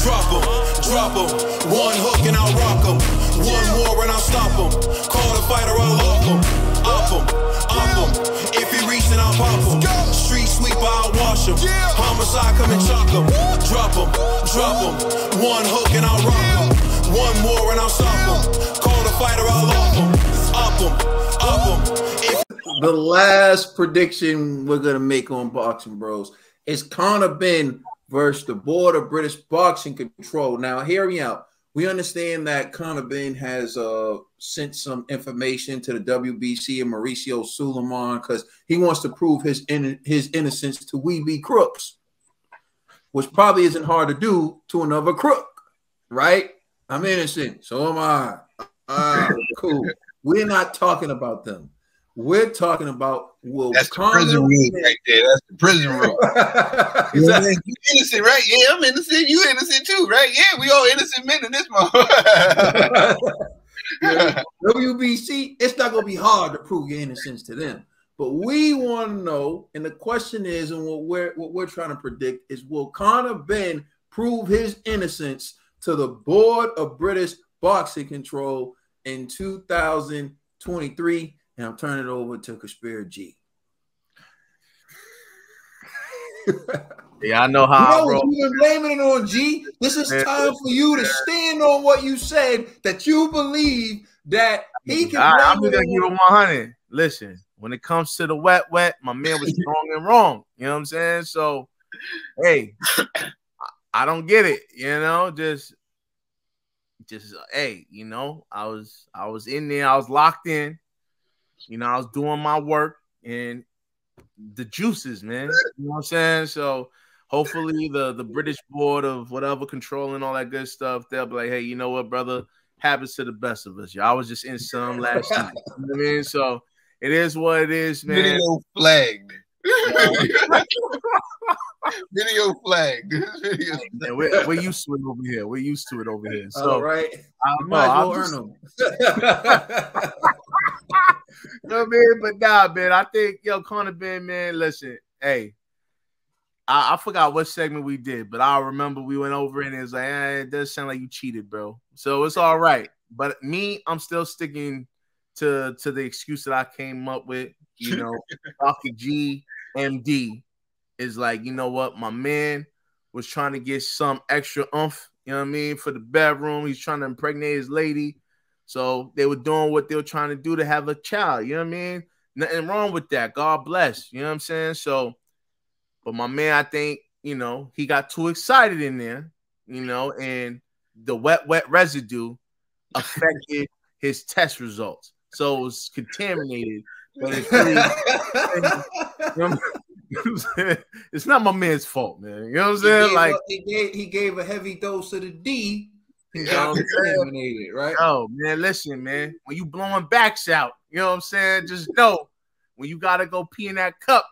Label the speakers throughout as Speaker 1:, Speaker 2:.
Speaker 1: Drop him, drop him. One hook and I'll rock him. One more and I'll stop him. Call the fighter, I'll off him. Op him, op him. If he reach, then I'll pop him. Street sweeper, I'll wash him. Homicide, come and chalk him. Drop him, drop him. One hook and I'll rock him. One more and I'll stop him. Call the fighter, I'll off him. Op him, op him. If
Speaker 2: the last prediction we're gonna make on Boxing Bros is Conor Benn versus the Board of British Boxing Control. Now, hear me out. We understand that Conor Benn has uh, sent some information to the WBC and Mauricio Sulaiman because he wants to prove his in, his innocence to we be crooks, which probably isn't hard to do to another crook, right? I'm innocent, so am I. Cool. We're not talking about them. We're talking about will
Speaker 3: That's the prison rule right there. That's the prison rule.
Speaker 2: That-
Speaker 3: You innocent, right? Yeah, I'm innocent. You innocent too, right? Yeah, we all innocent men in this motherfucker.
Speaker 2: Yeah, WBC, it's not going to be hard to prove your innocence to them. But we want to know, and the question is, and what we're what we're trying to predict is, will Conor Benn prove his innocence to the Board of British Boxing Control in 2023? And I'm turning it over to Conspiracy G.
Speaker 4: Yeah, I know how I
Speaker 2: No,
Speaker 4: roll.
Speaker 2: you've been blaming it on G. This is
Speaker 4: Man.
Speaker 2: time for you to stand on what you said that you believe that he can.
Speaker 4: Right, I'm gonna give him 100. Listen, when it comes to the wet, wet, my man was strong and wrong. You know what I'm saying? So, hey, I- I don't get it. You know, just, just, hey, you know, I was, I was in there, I was locked in. You know, I was doing my work and the juices, man. You know what I'm saying? So. Hopefully, the the British board of whatever controlling all that good stuff, they'll be like, "Hey, you know what, brother? happens to the best of us. Y'all was just in some last season. You know what I mean? So it is what it is, man.
Speaker 3: Video flagged. Video flagged. Video
Speaker 4: Man, we're, we're used to it over here. We're used to it over here. So
Speaker 2: All right,
Speaker 4: I
Speaker 2: you
Speaker 4: don't know.
Speaker 2: might
Speaker 4: I'm
Speaker 2: well
Speaker 4: just-
Speaker 2: earn them.
Speaker 4: know what I mean? But nah, man, I think yo, Conor Benn, man, listen, hey. I, I forgot what segment we did, but I remember we went over and it was like, eh, it does sound like you cheated, bro. So it's all right. But me, I'm still sticking to to the excuse that I came up with. You know, Dr. G MD is like, you know what, my man was trying to get some extra umph, you know what I mean, for the bedroom. He's trying to impregnate his lady. So they were doing what they were trying to do to have a child. You know what I mean? Nothing wrong with that. God bless. You know what I'm saying? So, but my man, I think, you know, he got too excited in there, you know, and the wet, wet residue affected his test results. So it was contaminated. But it's really, you know it's not my man's fault, man. You know what I'm saying?
Speaker 2: gave
Speaker 4: Like,
Speaker 2: a- he gave he gave a heavy dose of the D and
Speaker 4: You know
Speaker 2: got
Speaker 4: what I'm saying?
Speaker 2: contaminated, right?
Speaker 4: Oh man, listen, man. When you blowing backs out, you know what I'm saying? Just know when you gotta go pee in that cup,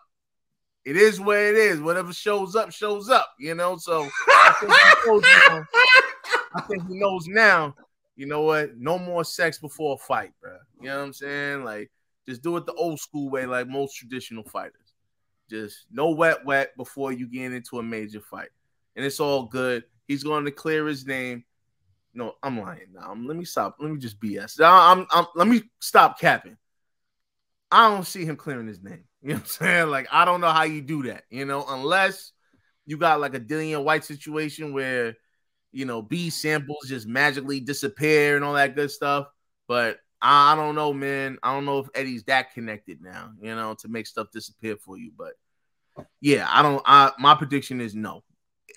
Speaker 4: it is what it is. Whatever shows up, shows up. You know. So I think he knows now. I think he knows now. You know what? No more sex before a fight, bro. You know what I'm saying? Like, just do it the old school way, like most traditional fighters. Just no wet, wet before you get into a major fight, and it's all good. He's going to clear his name. No, I'm lying now. Let me stop. Let me just BS. I'm, I'm, let me stop capping. I don't see him clearing his name. You know what I'm saying? Like, I don't know how you do that, you know, unless you got like a Dillian Whyte situation where, you know, B samples just magically disappear and all that good stuff. But I, I don't know, man. I don't know if Eddie's that connected now, you know, to make stuff disappear for you. But yeah, I don't, I, my prediction is no.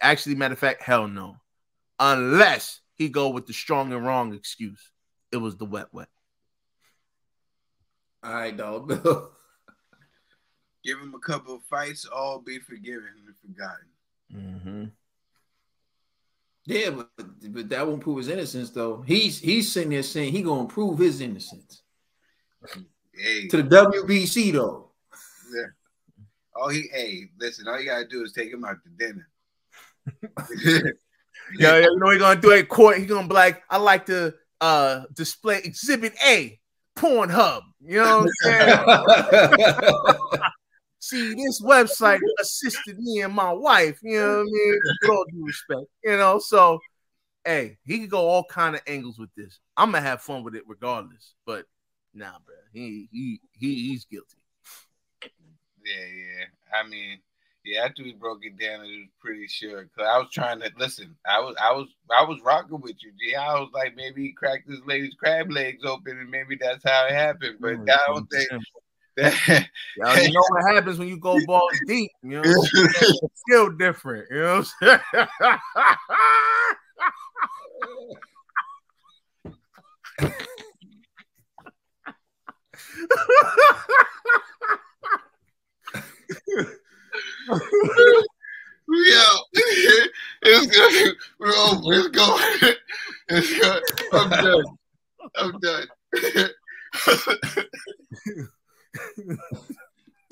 Speaker 4: Actually, matter of fact, hell no. Unless he go with the strong and wrong excuse. It was the wet wet.
Speaker 2: All right, dog. Bill.
Speaker 3: Give him a couple of fights, all be forgiven and forgotten.
Speaker 4: Mm-hmm.
Speaker 2: Yeah, but, but that won't prove his innocence, though. He's he's sitting there saying he gonna prove his innocence
Speaker 3: Hey,
Speaker 2: to the WBC, though.
Speaker 3: yeah. Oh, he, hey, listen, all you gotta do is take him out to dinner.
Speaker 4: Yeah, you know what he gonna do at court? He gonna be like, I like to uh display exhibit A, Pornhub. You know what I'm saying? See, this website assisted me and my wife. You know what I mean? With all due respect, you know. So, hey, he could go all kind of angles with this. I'm gonna have fun with it regardless. But nah, bro, he he he he's guilty.
Speaker 3: Yeah, yeah. I mean, yeah, after we broke it down, it was pretty sure. Cause I was trying to listen. I was, I was, I was rocking with you, G. I was like, maybe he cracked this lady's crab legs open, and maybe that's how it happened. But mm, I don't think. That,
Speaker 4: Y'all you know what happens when you go balls deep. You know, what I'm saying? it's still different. You know what I'm saying?
Speaker 3: we out. it's good. We're over. It's going. It's good. I'm done. I'm done.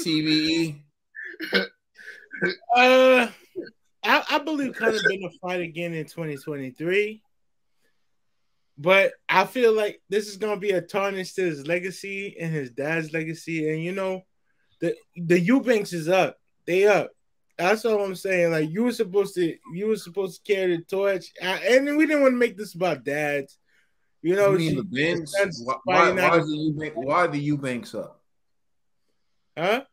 Speaker 2: TVE.
Speaker 5: Uh, I, I believe Conor Benn will fight again in 2023. But I feel like this is gonna be a tarnish to his legacy and his dad's legacy. And you know, the the Eubanks is up. They up. That's all I'm saying. Like you were supposed to, you were supposed to carry the torch. I, and we didn't want to make this about dads. You know,
Speaker 2: You mean
Speaker 5: she-
Speaker 2: the Benns?
Speaker 5: son's
Speaker 2: Why, why,
Speaker 5: fighting
Speaker 2: why is the Eubank? Why are the Eubanks up?
Speaker 5: huh?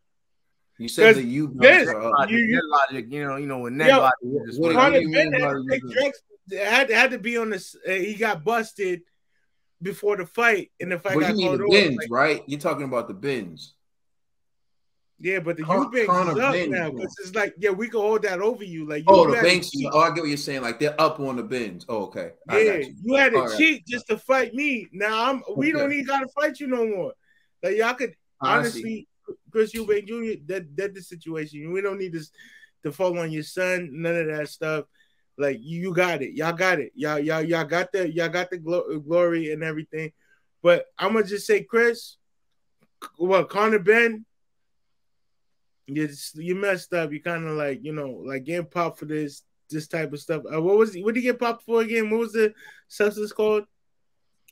Speaker 2: You said the
Speaker 5: Because
Speaker 2: Eubanks
Speaker 5: Benns-
Speaker 2: are up.
Speaker 4: logic,
Speaker 5: You- you-
Speaker 4: that logic, you know, you know, when that
Speaker 5: Yo,
Speaker 4: logic is
Speaker 2: what-
Speaker 4: just
Speaker 2: do you mean
Speaker 5: had to
Speaker 2: the
Speaker 5: take
Speaker 2: Eubanks?
Speaker 5: drugs. It had, had to be on this. Uh, he got busted before the fight, and the fight
Speaker 2: But
Speaker 5: got
Speaker 2: you mean the Benns,
Speaker 5: Like,
Speaker 2: right? You're talking about the Benns.
Speaker 5: Yeah, but the
Speaker 2: Con-
Speaker 5: Eubanks
Speaker 2: Conor
Speaker 5: is up now because it's like, yeah, we can hold that over you. Like, you
Speaker 2: Oh, the banks. Oh, I get what you're saying. Like they're up on the Benns. Oh, okay. I
Speaker 5: Yeah,
Speaker 2: you.
Speaker 5: you had to
Speaker 2: All right.
Speaker 5: cheat just to fight me. Now I'm. We
Speaker 2: Okay.
Speaker 5: don't even gotta fight you no more. Like y'all could honestly, Chris Eubank Jr. That that the situation. We don't need this to fall on your son. None of that stuff. Like you, you got it. Y'all got it. Y'all, y'all, y'all got the y'all got the glo- glory and everything. But I'm gonna just say, Chris, well, Conor Benn, you you messed up. You kind of like you know like getting popped for this this type of stuff. Uh, what was what did you get popped for again? What was the substance called?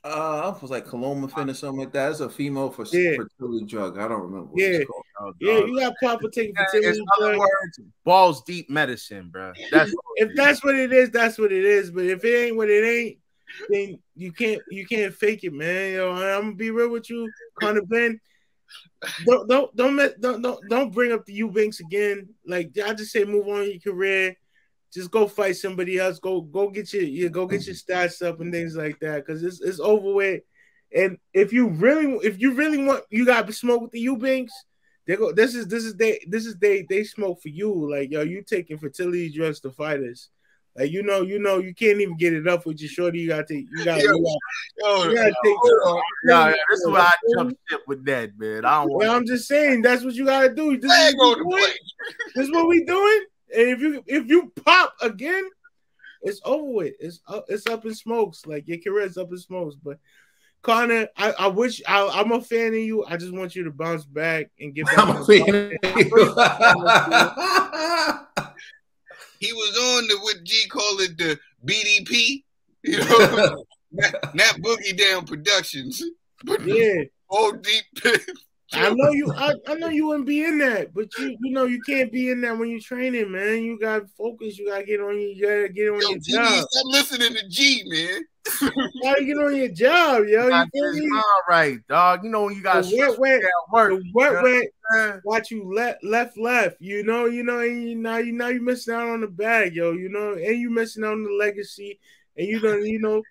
Speaker 2: Uh, I was like clomiphene or something like that. It's a female for
Speaker 5: Yeah.
Speaker 2: fertility drug. I don't remember. What
Speaker 5: Yeah.
Speaker 2: it's called.
Speaker 4: Oh,
Speaker 5: Yeah, you got popped for taking
Speaker 4: It's
Speaker 5: fertility
Speaker 4: other
Speaker 5: drugs.
Speaker 4: words, balls deep medicine, bro. That's
Speaker 5: If that's what it is, that's what it is. But if it ain't what it ain't, then you can't you can't fake it, man. Yo, I'm gonna be real with you, Conor Benn. Don't don't don't don't don't bring up the Eubanks again. Like I just say, move on your career. Just go fight somebody else. Go go get your, your go get your stats up and things like that. Cause it's it's over with. And if you really if you really want you got to smoke with the Eubanks, they go. This is this is they this is they they smoke for you. Like yo, you taking fertility drugs to fight us. Like you know, you know, you can't even get it up with your shorty. You gotta take. You gotta.
Speaker 3: Yo,
Speaker 5: You gotta,
Speaker 3: Yo,
Speaker 5: you gotta take.
Speaker 3: hold on.
Speaker 4: yeah, yeah, this is why I jump ship with that, man. I don't want
Speaker 5: Well, I'm just saying that's what you gotta do. This is what we doing.
Speaker 3: plate.
Speaker 5: This is what we doing. And if you if you pop again, it's over with. It's up, it's up in smokes. Like your career's up in smokes. But Conor, I, I wish I, I'm a fan of you. I just want you to bounce back and get back.
Speaker 2: I'm
Speaker 5: on
Speaker 2: a
Speaker 5: the
Speaker 2: fan.
Speaker 3: He was on the what G call it the BDP. You know, not, not Boogie Down Productions, but
Speaker 5: Yeah,
Speaker 3: all deep.
Speaker 5: I know you. I, I know you wouldn't be in that, but you you know you can't be in that when you're training, man. You got to focus. You got to get on your. You got to get on
Speaker 3: Yo,
Speaker 5: your
Speaker 3: G,
Speaker 5: job.
Speaker 3: stop listening to G, man.
Speaker 5: You get on your job, yo. You feel me?
Speaker 4: mind right, dog. You know when you got
Speaker 5: The wet, wet,
Speaker 4: work.
Speaker 5: the wet,
Speaker 4: Yeah.
Speaker 5: wet.
Speaker 4: man.
Speaker 5: watch you left left left you know you know and you now you now you missing out on the bag yo you know and you missing out on the legacy and you don't you know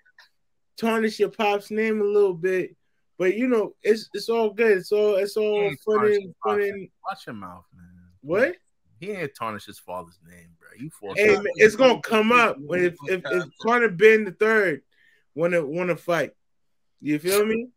Speaker 5: tarnish your pop's name a little bit but you know it's it's all good it's all it's all fun and fun and
Speaker 4: Watch your mouth, man.
Speaker 5: what
Speaker 4: He ain't tarnish his father's name, bro. You forced
Speaker 5: hey man, it's gonna come up when if if, if Conor Benn the third wanna wanna fight you feel me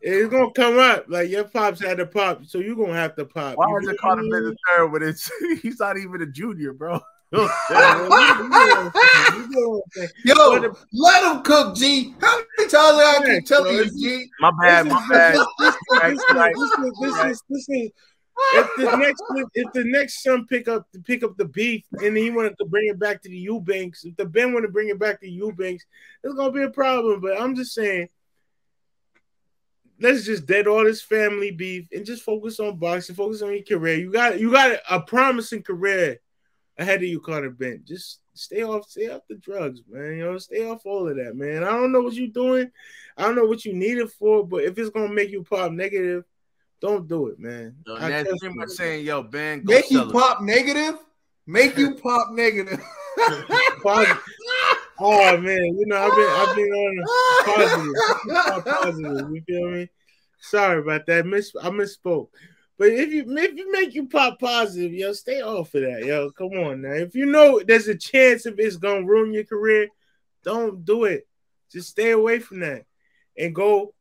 Speaker 5: it's gonna come up like your pops had to pop so you're gonna have to pop
Speaker 4: Why
Speaker 5: You
Speaker 4: is
Speaker 5: feel
Speaker 4: it called
Speaker 5: me?
Speaker 4: him the third when it's he's not even a junior, bro?
Speaker 5: Yeah, you know what I'm saying, you know what I'm saying.
Speaker 2: Yo, let him cook, G. How many times I gotta keep telling you, G?
Speaker 4: my bad, my bad.
Speaker 5: This, this,
Speaker 4: Right,
Speaker 5: this, is- if the next if the next son pick up pick up the beef and he wanted to bring it back to the Eubanks, if the Benn want to bring it back to Eubanks, it's gonna be a problem. But I'm just saying, let's just dead all this family beef and just focus on boxing, focus on your career. You got you got a promising career ahead of you, Carter Benn. Just stay off, stay off the drugs, man. You know, stay off all of that, man. I don't know what you're doing. I don't know what you need it for, but if it's gonna make you pop negative, don't do it, man.
Speaker 4: So
Speaker 5: I
Speaker 4: that's pretty
Speaker 5: you.
Speaker 4: much saying, yo, Benn, go
Speaker 2: Make you
Speaker 4: sell it.
Speaker 2: pop negative. Make you pop negative.
Speaker 5: Oh man, you know I've been I've been on a positive, positive. You feel me? Sorry about that. Miss I misspoke. But if you if you make you pop positive, yo, stay off of that, yo. Come on now. If you know there's a chance if it's gonna ruin your career, don't do it. Just stay away from that and go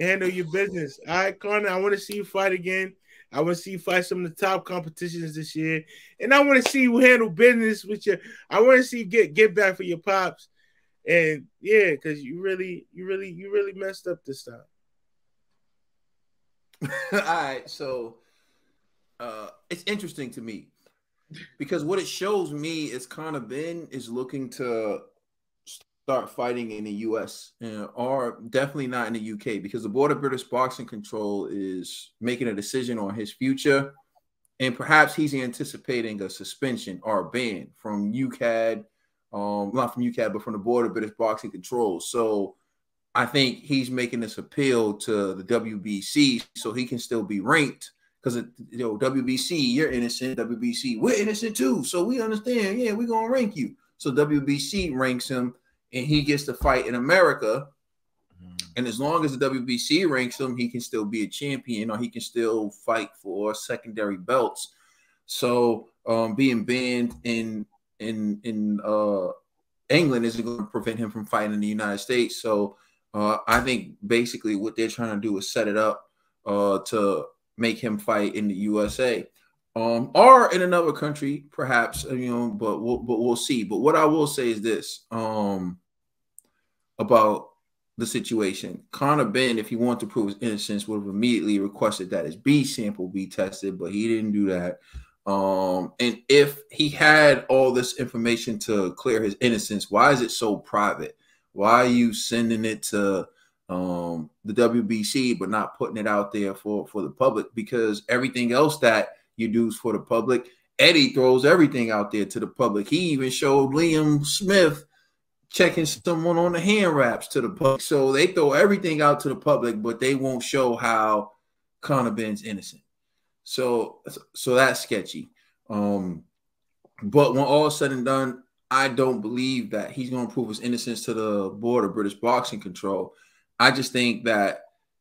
Speaker 5: handle your business. All right, Conor. I want to see you fight again. I want to see you fight some of the top competitions this year, and I want to see you handle business with your. I want to see you get get back for your pops, and yeah, because you really, you really, you really messed up this time.
Speaker 2: All right, so uh, it's interesting to me because what it shows me is Conor Benn is looking to start fighting in the U.S. uh, or definitely not in the UK because the Board of British Boxing Control is making a decision on his future, and perhaps he's anticipating a suspension or a ban from UKAD, um, not from UKAD, but from the Board of British Boxing Control. So. I think he's making this appeal to the WBC so he can still be ranked because you know WBC, you're innocent. WBC, we're innocent too, so we understand. Yeah, we're gonna rank you. So WBC ranks him, and he gets to fight in America. And as long as the WBC ranks him, he can still be a champion, or he can still fight for secondary belts. So um, being banned in in in uh, England isn't going to prevent him from fighting in the United States. So uh, I think basically what they're trying to do is set it up uh, to make him fight in the USA um, or in another country, perhaps. You know, but we'll but we'll see. But what I will say is this um, about the situation: Conor Benn, if he wanted to prove his innocence, would have immediately requested that his B sample be tested, but he didn't do that. Um, and if he had all this information to clear his innocence, why is it so private? Why are you sending it to um, the WBC but not putting it out there for for the public? Because everything else that you do for the public. Eddie throws everything out there to the public. He even showed Liam Smith checking someone on the hand wraps to the public. So they throw everything out to the public, but they won't show how Conor Benn's innocent. So so that's sketchy. Um, but when all said and done, I don't believe that he's going to prove his innocence to the board of British Boxing Control. I just think that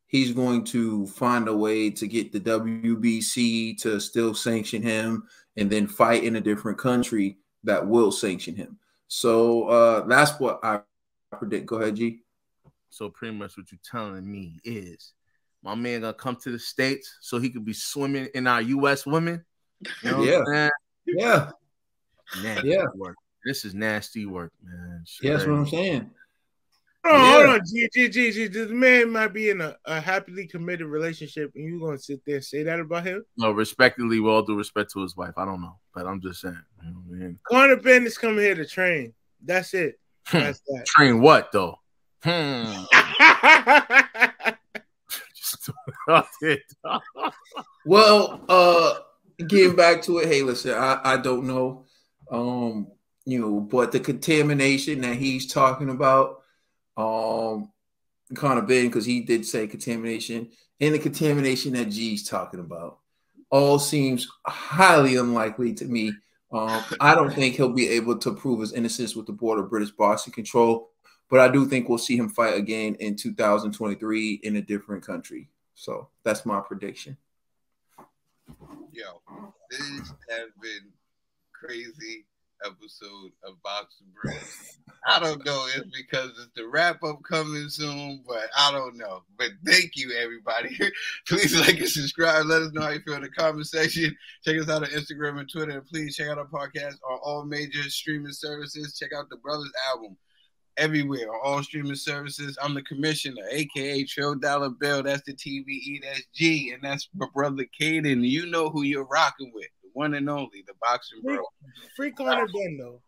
Speaker 2: he's going to find a way to get the WBC to still sanction him and then fight in a different country that will sanction him. So uh, that's what I predict. Go ahead, G.
Speaker 4: So pretty much what you're telling me is my man gonna come to the states so he could be swimming in our U.S. women. You know
Speaker 2: Yeah. Yeah.
Speaker 4: Nasty
Speaker 2: Yeah.
Speaker 4: work. This is nasty work, man.
Speaker 2: yeah, that's what I'm saying.
Speaker 5: Hold on, hold on, G, G, G, G. This man might be in a, a happily committed relationship, and you gonna sit there and say that about him?
Speaker 4: No, respectively, with all due respect to his wife. I don't know, but I'm just saying. You know what I mean?
Speaker 5: Conor Benn is coming here to train. That's it.
Speaker 4: Hmm.
Speaker 5: That's that.
Speaker 4: Train what though? Hmm.
Speaker 2: Well, uh, getting back to it, hey, listen, I, I don't know, um, you know, but the contamination that he's talking about, um, kind of been because he did say contamination, and the contamination that G's talking about, all seems highly unlikely to me. Um, I don't think he'll be able to prove his innocence with the Board of British Boxing Control, but I do think we'll see him fight again in 2023 in a different country. So that's my prediction.
Speaker 3: Yo, this has been crazy episode of Boxing Bros. I don't know if because it's the wrap up coming soon, but I don't know. But thank you, everybody. please like and subscribe. Let us know how you feel in the comment section. Check us out on Instagram and Twitter. And please check out our podcast on all major streaming services. Check out the Brothers album everywhere on all streaming services. I'm the commissioner, aka Trill Dollar Bill. That's the TVE, that's G, and that's my brother Caden. You know who you're rocking with, one and only, the boxing bro.
Speaker 5: Free Conor Benn though.